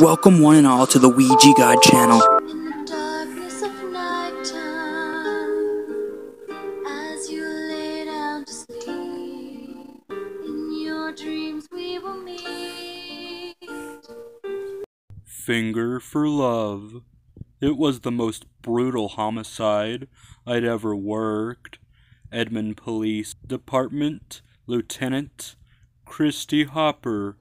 Welcome one and all to the Ouija God channel. In the darkness of nighttime, as you lay down to sleep, dreams we will meet. Finger for Love. It was the most brutal homicide I'd ever worked. Edmond Police Department Lieutenant Christy Hopper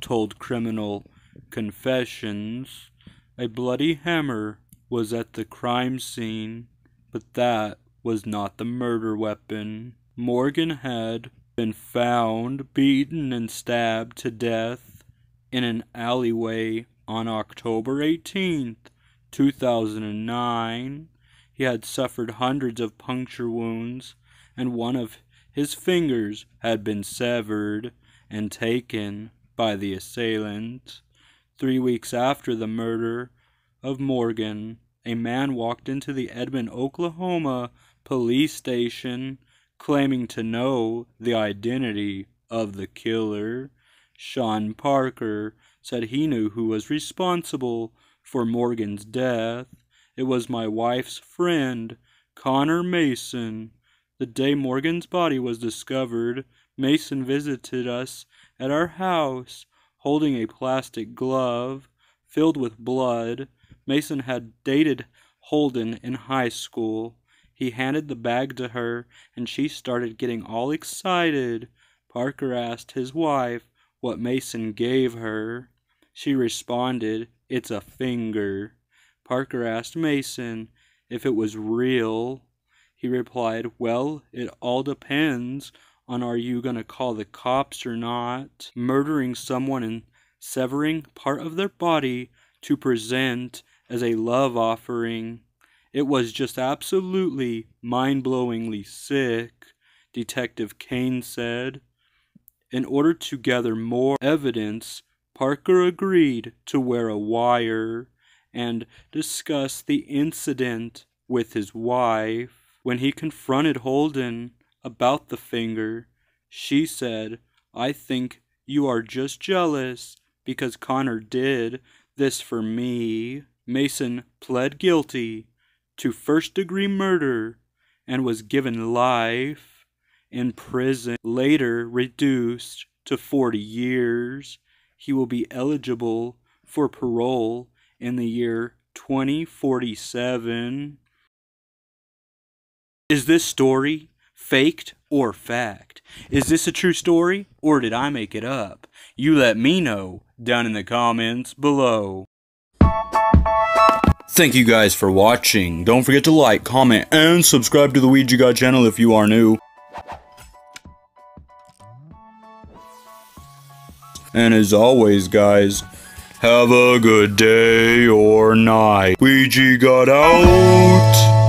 told Criminal Confessions a bloody hammer was at the crime scene, but that was not the murder weapon. Morgan had been found beaten and stabbed to death in an alleyway on October 18th, 2009. He had suffered hundreds of puncture wounds, and one of his fingers had been severed and taken by the assailant. Three weeks after the murder of Morgan, a man walked into the Edmond, Oklahoma police station claiming to know the identity of the killer. Sean Parker said he knew who was responsible for Morgan's death. It was my wife's friend, Connor Mason. The day Morgan's body was discovered, Mason visited us at our house holding a plastic glove filled with blood. Mason had dated Holden in high school. He handed the bag to her, and she started getting all excited. Parker asked his wife what Mason gave her. She responded, It's a finger. Parker asked Mason if it was real. He replied, Well, it all depends on are you going to call the cops or not. Murdering someone and severing part of their body to present as a love offering. It was just absolutely mind blowingly sick, Detective Kane said. In order to gather more evidence, Parker agreed to wear a wire and discuss the incident with his wife. When he confronted Holden about the finger, she said, I think you are just jealous because Connor did this for me. Mason pled guilty to first degree murder and was given life in prison, later reduced to 40 years. He will be eligible for parole in the year 2047. Is this story faked or fact? Is this a true story or did I make it up? You let me know down in the comments below. Thank you guys for watching. Don't forget to like, comment, and subscribe to the Ouija God channel if you are new. And as always, guys, have a good day or night. Ouija God out.